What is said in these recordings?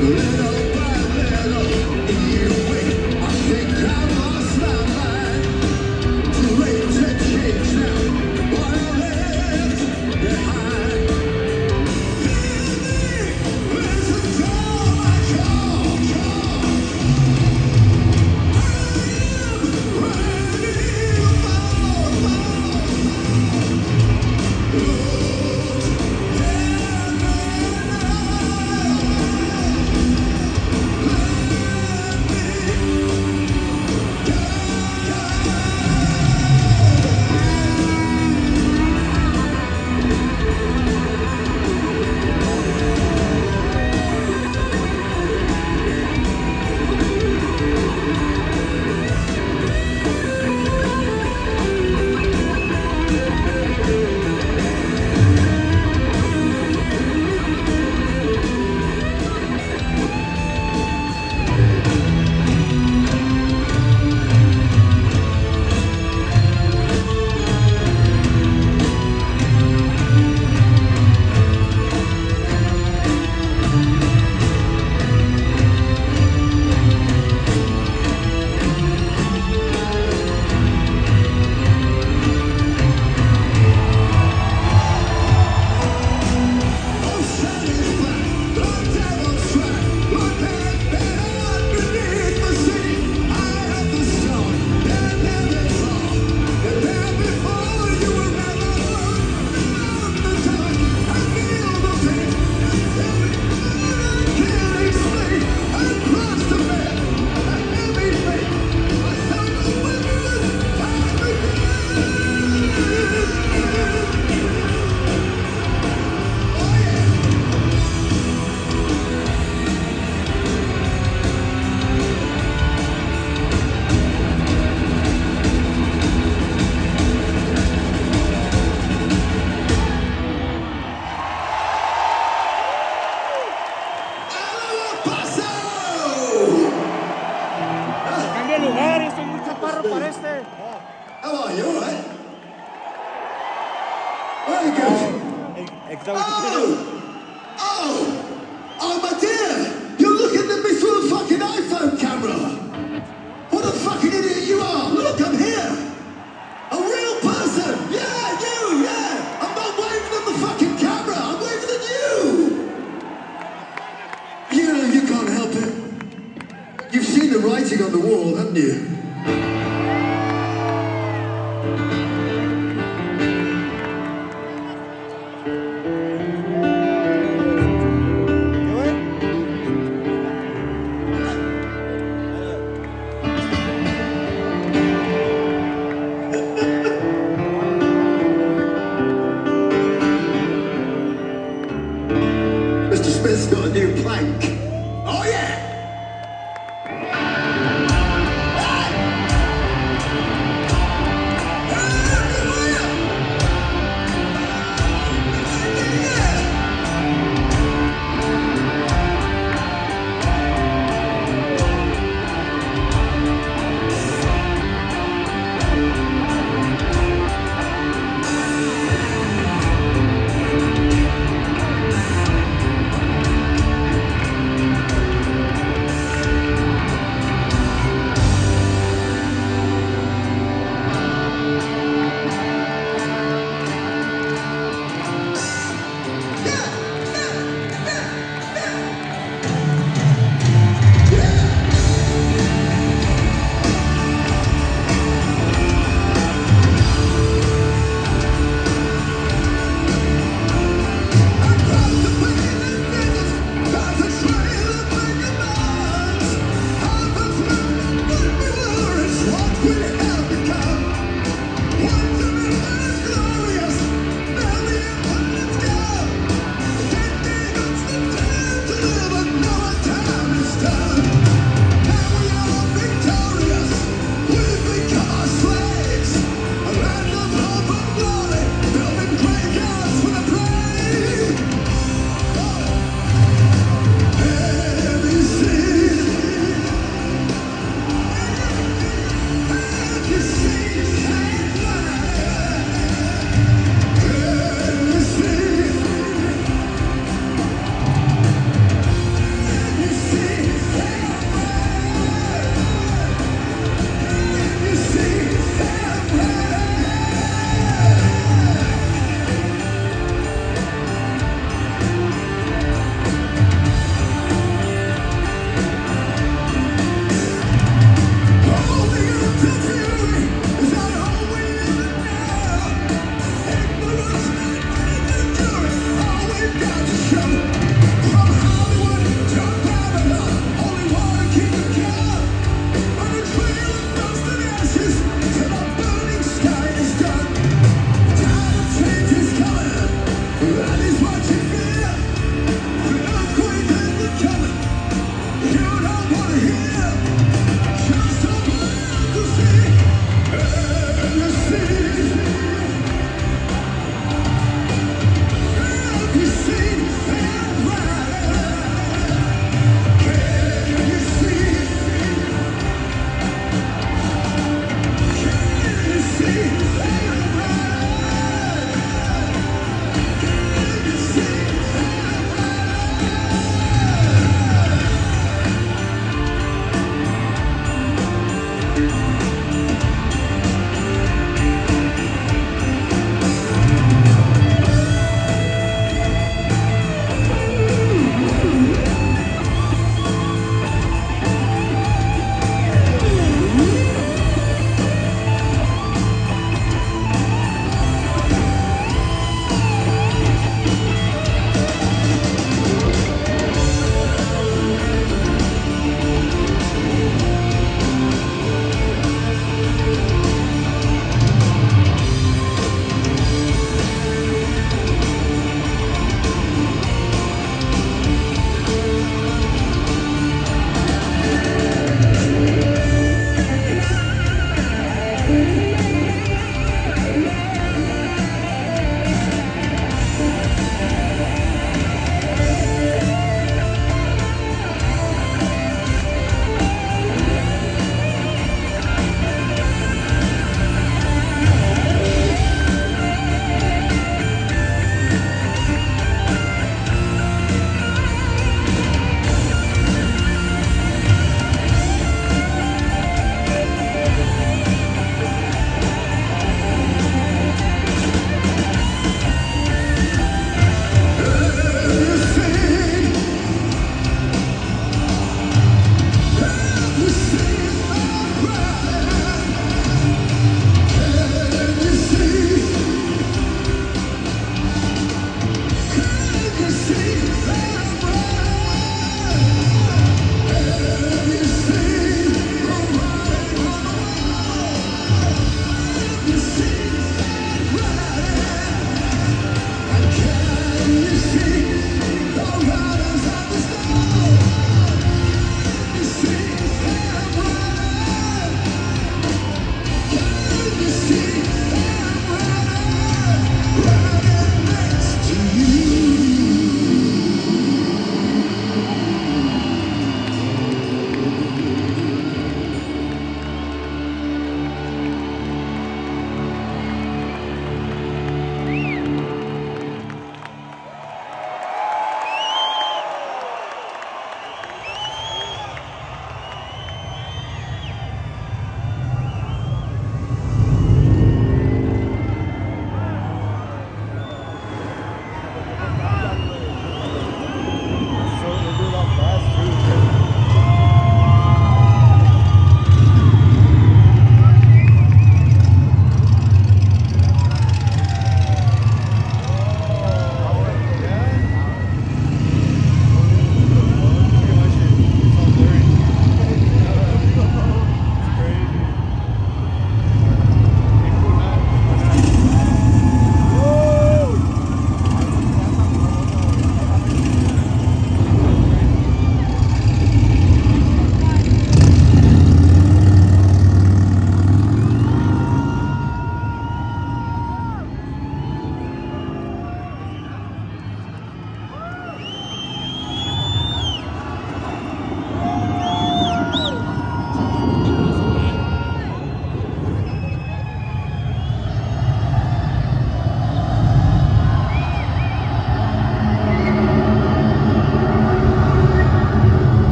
Yeah.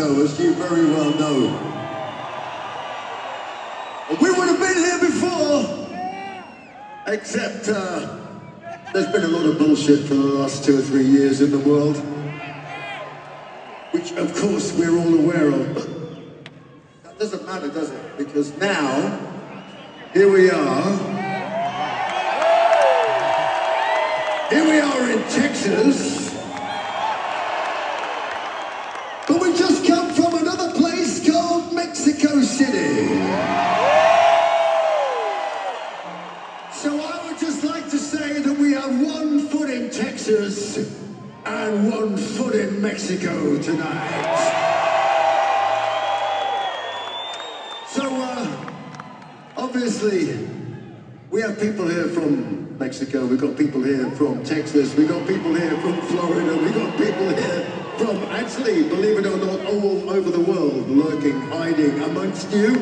As you very well know. We would have been here before, except uh, there's been a lot of bullshit for the last two or three years in the world, which of course we're all aware of, but that doesn't matter, does it? Because now, here we are, here we are in Texas, obviously we have people here from Mexico, we've got people here from Texas, we've got people here from Florida, we've got people here from actually, believe it or not, all over the world lurking, hiding amongst you.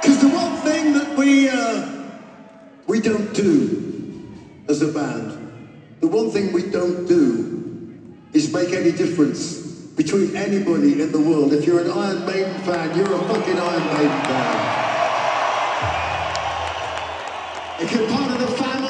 Because the one thing that we uh, we don't do as a band, the one thing we don't do is make any difference between anybody in the world. If you're an Iron Maiden fan, you're a fucking Iron Maiden fan. You're part of the family,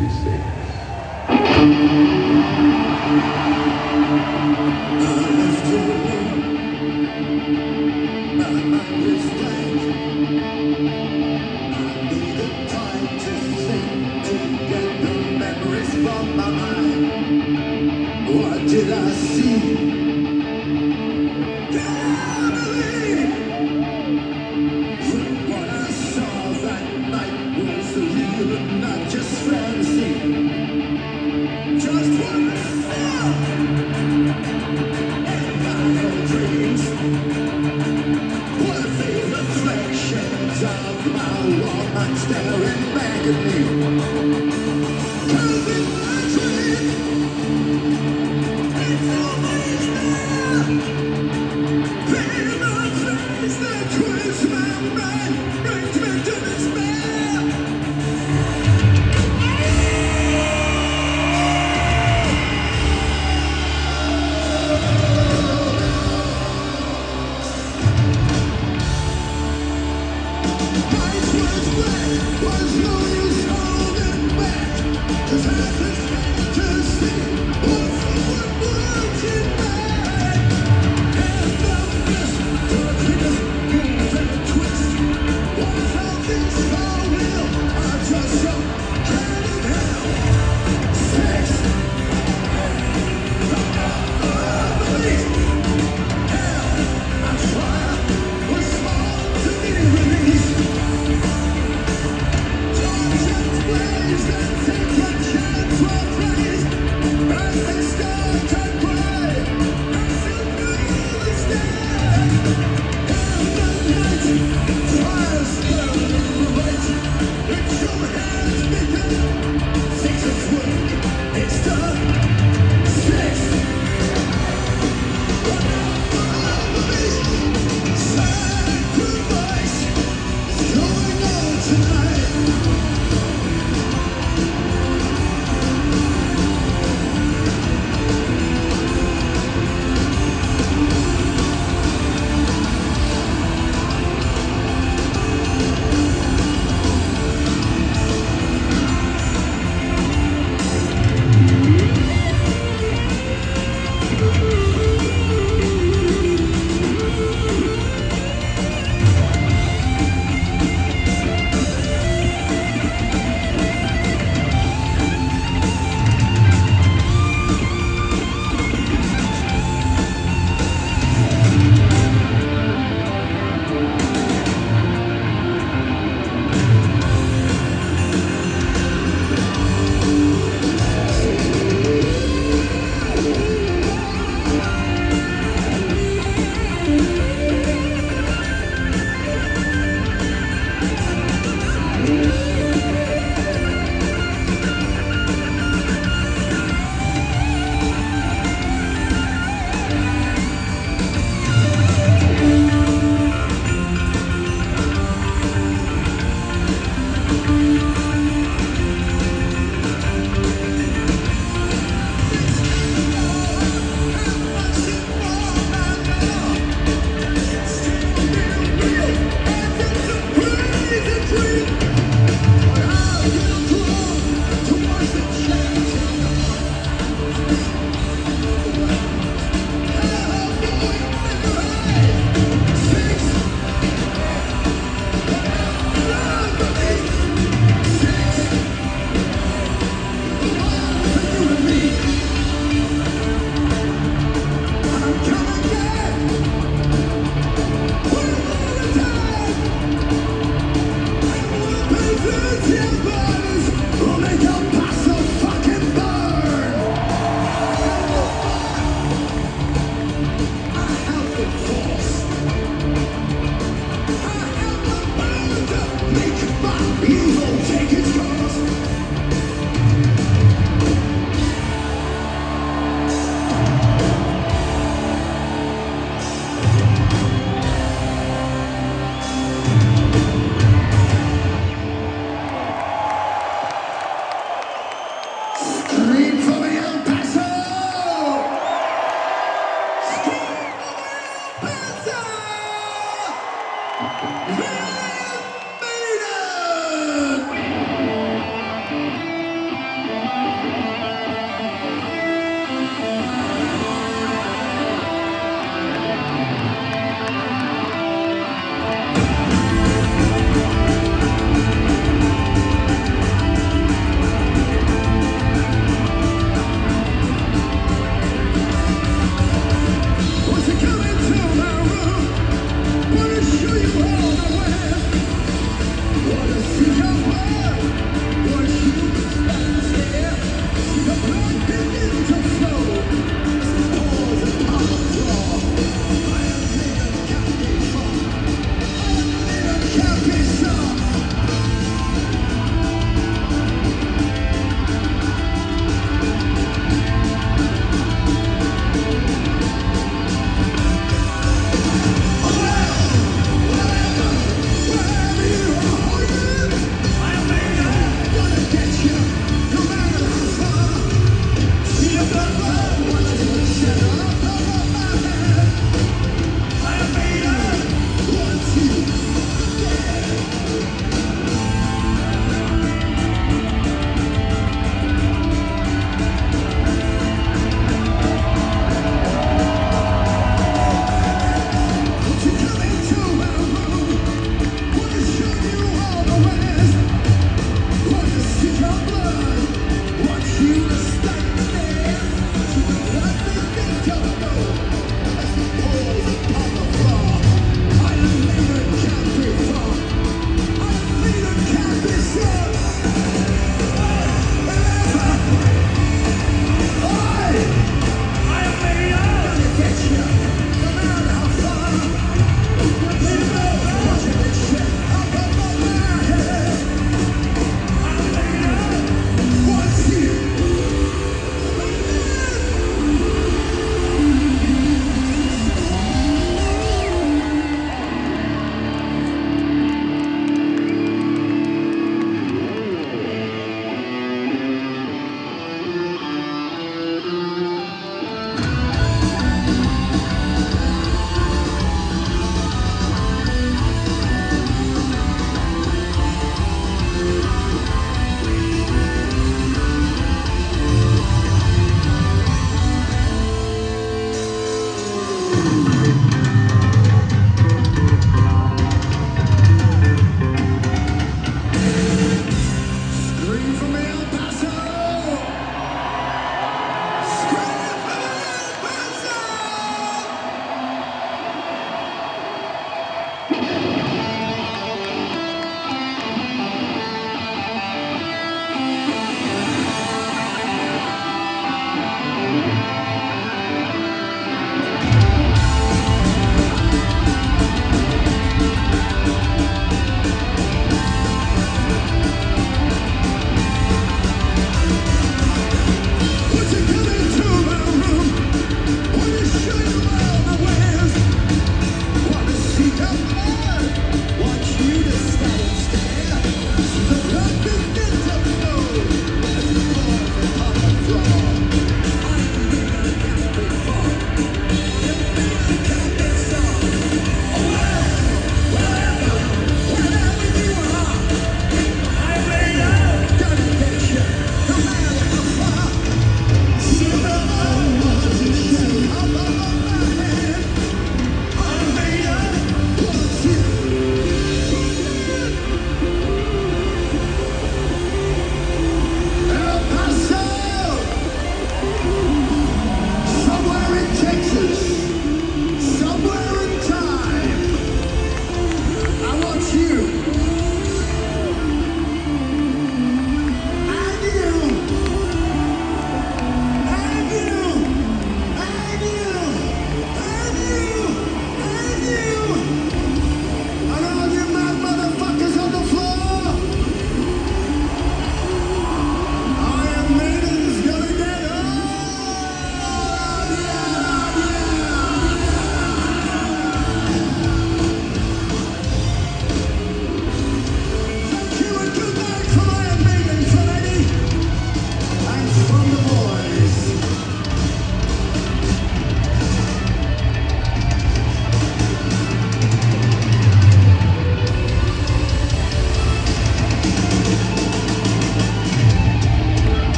de ser.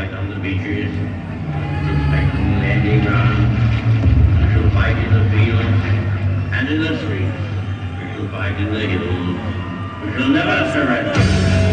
Fight on the beaches. Shall fight on the landing grounds. We shall fight in the fields and in the streets. We shall fight in the hills. We shall never surrender.